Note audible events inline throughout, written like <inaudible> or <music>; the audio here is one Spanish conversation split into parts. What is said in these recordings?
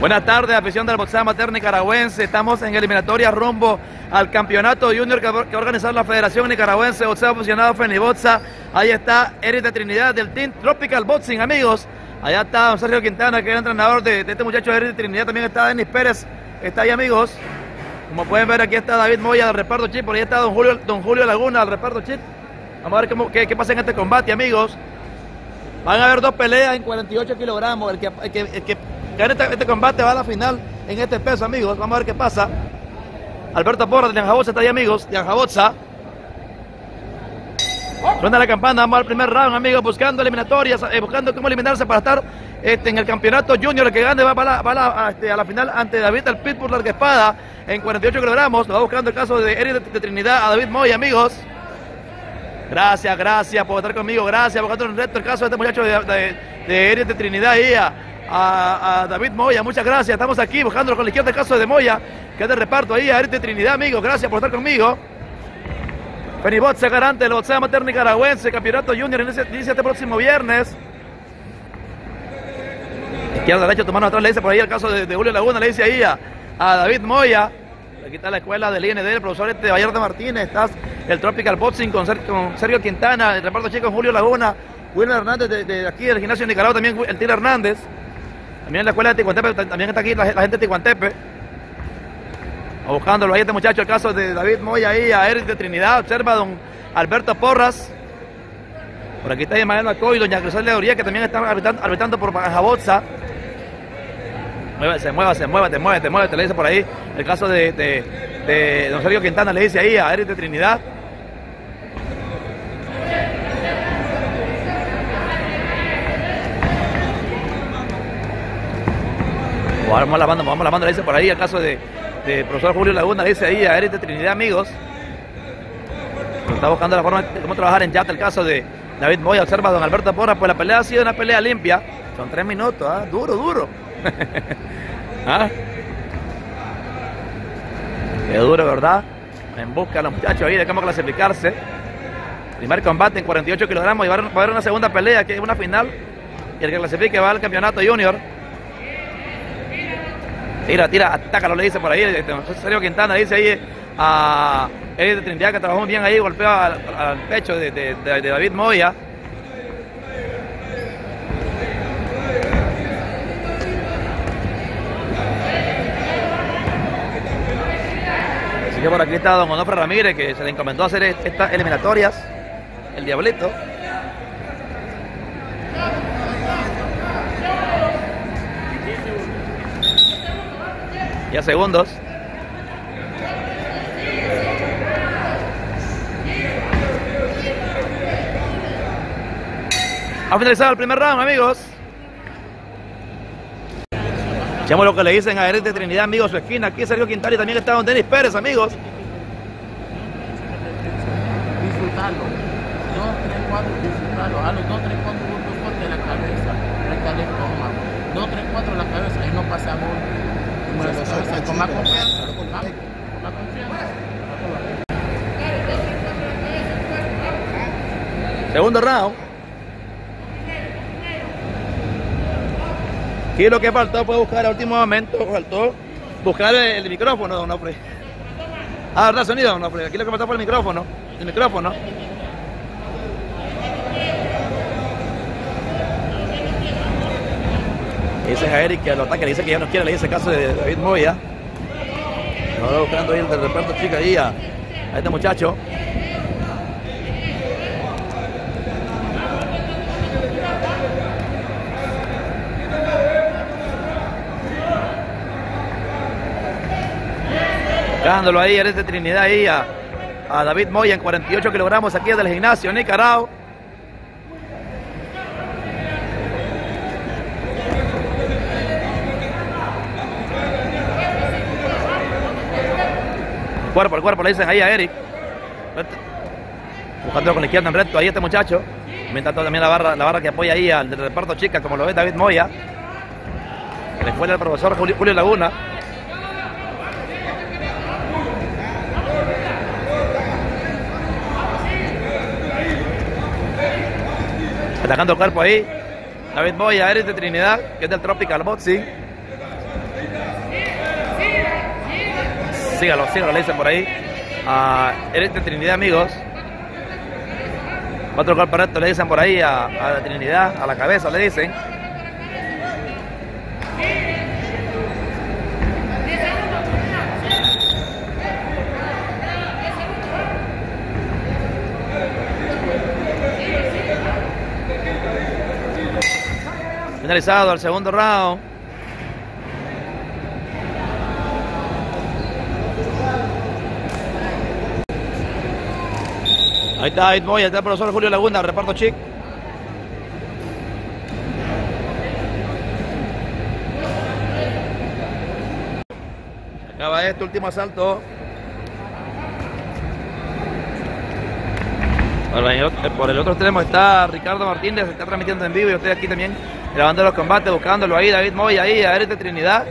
Buenas tardes, afición del boxeo amateur nicaragüense. Estamos en eliminatoria rumbo al campeonato junior que, va a organizar la Federación Nicaragüense de Boxeo Aficionado Fenibotza. Ahí está Eric de Trinidad del Team Tropical Boxing, amigos. Allá está Sergio Quintana, que es el entrenador de, este muchacho Eric de Trinidad. También está Denis Pérez, está ahí, amigos. Como pueden ver, aquí está David Moya del reparto chip. Por ahí está don Julio, don Julio Laguna del reparto chip. Vamos a ver qué, qué, pasa en este combate, amigos. Van a haber dos peleas en 48 kilogramos. El que este, este, combate va a la final en este peso, amigos. Vamos a ver qué pasa. Alberto Porras de Anjabotza está ahí, amigos. De Anjabotza. Suena la campana, vamos al primer round, amigos, buscando eliminatorias, eh, buscando cómo eliminarse para estar este, en el campeonato junior. El que gane va, va, este, a, la final ante David el Pitbull Larga Espada en 48 kilogramos. Lo va buscando el caso de Eric de, Trinidad a David Moy, amigos. Gracias, gracias por estar conmigo, gracias por estar en reto el caso de este muchacho de, de, Eric de Trinidad y a David Moya. Muchas gracias. Estamos aquí buscando con la izquierda el caso de Moya, que es de reparto ahí a de Trinidad, amigos. Gracias por estar conmigo. Penibot se garante el boxeo amateur nicaragüense, campeonato junior, inicia, este próximo viernes. Izquierda, derecha, tu mano atrás, le dice por ahí el caso de, Julio Laguna, le dice ahí a, David Moya. Aquí está la escuela del IND, el profesor este Vallarta Martínez, estás el Tropical Boxing con, Sergio Quintana, el reparto chico Julio Laguna, Wilmer Hernández de, aquí del gimnasio de Nicaragua, también el Tira Hernández. También en la escuela de Ticuantepe, también está aquí la, gente de Ticuantepe. Buscándolo ahí este muchacho, el caso de David Moya ahí, a Eric de Trinidad, observa a don Alberto Porras. Por aquí está Ismael Macoy y doña Crisol de que también están arbitrando, por Bajaboza. Muévase, muévase, muévete, muévete, muévete, le dice por ahí. El caso de don Sergio Quintana le dice ahí a Eric de Trinidad. Vamos la banda, vamos la banda, le dice por ahí el caso de, profesor Julio Laguna, dice ahí a Eric de Trinidad, amigos. Está buscando la forma de cómo trabajar en Yata el caso de David Moya. Observa a don Alberto Porra, pues la pelea ha sido una pelea limpia. Son tres minutos, ¿ah? duro, duro. <laughs> ¿Ah? Qué duro, ¿verdad? En busca de los muchachos ahí de cómo clasificarse. Primer combate en 48 kilogramos y va a haber una segunda pelea, que es una final. Y el que clasifique va al campeonato junior. Tira, tira, atácalo, le dice por ahí. Este, Sergio Quintana dice ahí a Eddie de Trinidad que trabajó bien ahí, golpeó al, pecho de, David Moya. Así que por aquí está don Onofre Ramírez que se le encomendó hacer estas eliminatorias. El Diablito. Segundos. Ha finalizado el primer round, amigos. Echamos lo que le dicen a Eric de Trinidad, amigos, su esquina. Aquí Sergio Quintana y también está don Denis Pérez, amigos. Disfrutarlo. Dos, tres, cuatro, disfrutarlo. A los dos, tres, cuatro golpes de la cabeza. Recta estómago. Dos, tres, cuatro la cabeza. Ahí no pasa gol con más confianza, con más confianza. Segundo round. Aquí lo que faltó fue buscar al último momento, faltó buscar el, micrófono, don Nofre. Ah, ¿verdad? Sonido, don Nofre. Aquí lo que faltó fue el micrófono. El micrófono. Dice a Eric que lo ataque, le dice que ya no quiere, le dice el caso de David Moya. Ahora buscando ahí el del reparto chica ahí a, este muchacho. Buscándolo ahí, eres de Trinidad ahí a, a David Moya en 48 kilogramos aquí del gimnasio Nicaragua. Cuerpo, el cuerpo, le dicen ahí a Eric. Buscando con la izquierda en recto, ahí este muchacho. Mientras también la barra, la barra que apoya ahí al reparto chica, como lo ve David Moya. La escuela del profesor Julio, Julio Laguna. Atacando el cuerpo ahí. David Moya, Eric de Trinidad, que es del Tropical Boxing. Sígalo, sígalo, le dicen por ahí. A Eric de Trinidad, amigos. Otro gol para esto le dicen por ahí a, a Trinidad, a la cabeza le dicen. Finalizado el segundo round. Ahí está David Moya, está el profesor Julio Laguna, reparto chic. Acaba este último asalto. Por el otro extremo está Ricardo Martínez, se está transmitiendo en vivo y estoy aquí también grabando los combates, buscándolo ahí, David Moya ahí, a Eres de Trinidad,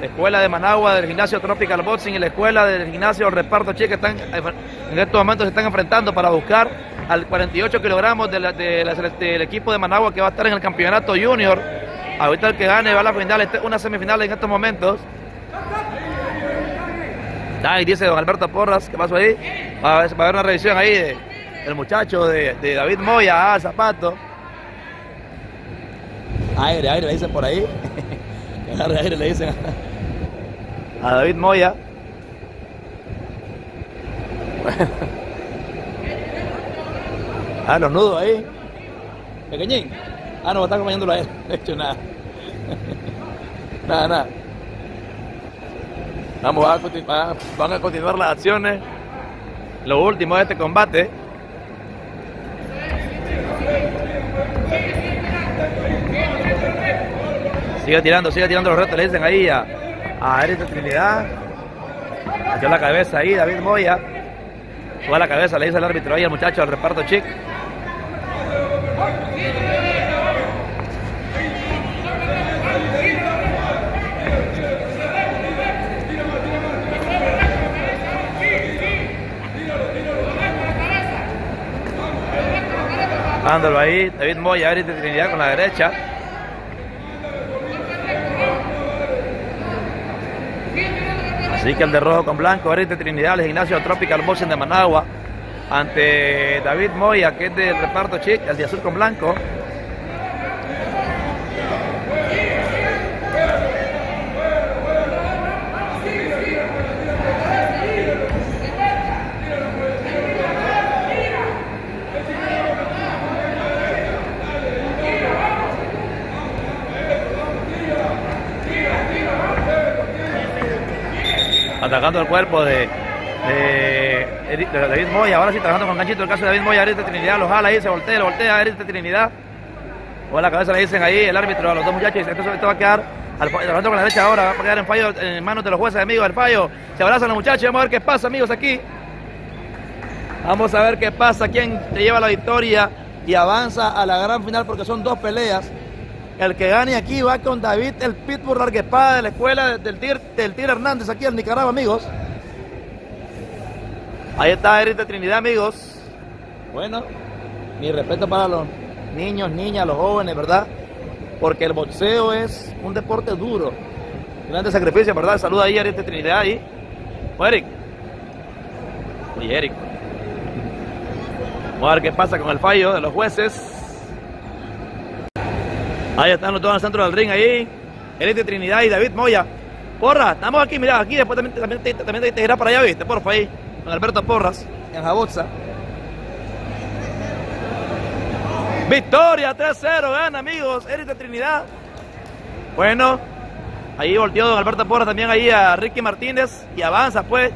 la escuela de Managua del gimnasio Tropical Boxing y la escuela del gimnasio Reparto que están en estos momentos se están enfrentando para buscar al 48 kilogramos del equipo de Managua que va a estar en el campeonato junior. Ahorita el que gane va a la final, este, una semifinal en estos momentos. Ahí dice don Alberto Porras, ¿qué pasó ahí? Va a, haber una revisión ahí del muchacho de, David Moya, ah, Zapato. Aire, aire, le dicen por ahí. <laughs> aire, aire, le dicen a David Moya. Ah, los nudos ahí. Pequeñín. Ah, no, está acompañándolo a él. <laughs> No he hecho nada. nada, nada. Vamos a continuar, van a continuar las acciones. Lo último de este combate. Sigue tirando, sigue tirando los retos, le dicen ahí a, a Eric Trinidad. Echó la cabeza ahí, David Moya. Sube la cabeza, le dice el árbitro ahí al muchacho, al reparto chic. Ándalo ahí, David Moya, Eric de Trinidad con la derecha. Así que el de rojo con blanco, Eric de Trinidad, el gimnasio Tropical Boxing de Managua, ante David Moya, que es del reparto chic, el de azul con blanco. Atacando el cuerpo de, David Moya. Ahora sí, trabajando con ganchito el caso de David Moya. Eric de Trinidad lo jala ahí, se voltea, lo voltea. Eric de Trinidad. O a la cabeza le dicen ahí el árbitro a los dos muchachos. Esto, esto va a quedar al, trabajando con la derecha ahora. Va a quedar en fallo en manos de los jueces, amigos del fallo. Se abrazan los muchachos. Vamos a ver qué pasa, amigos, aquí. Vamos a ver qué pasa. Quién te lleva la victoria y avanza a la gran final porque son dos peleas. El que gane aquí va con David el Pitbull Larguespada de la escuela del Tir, del Tir Hernández aquí en Nicaragua, amigos. Ahí está Eric Trinidad, amigos. Bueno, mi respeto para los niños, niñas, los jóvenes, ¿verdad? Porque el boxeo es un deporte duro. Grande sacrificio, ¿verdad? Saluda ahí Eric Trinidad ahí. Eric. Oye, Eric. Vamos a ver qué pasa con el fallo de los jueces. Ahí están los dos en el centro del ring, ahí. Eric de Trinidad y David Moya. Porra, estamos aquí, mira, aquí después también, también, te, también te, irá para allá, viste, porfa, ahí. Con Alberto Porras, en Jabotza. Victoria 3-0, gana amigos, Eric de Trinidad. Bueno, ahí volteó don Alberto Porras también ahí a Ricky Martínez y avanza pues.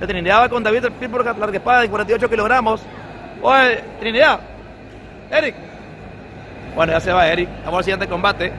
De Trinidad va con David Pittsburgh larga espada de 48 kilogramos. Oye, Trinidad, Eric, bueno, ya se va Eric. Vamos al siguiente combate.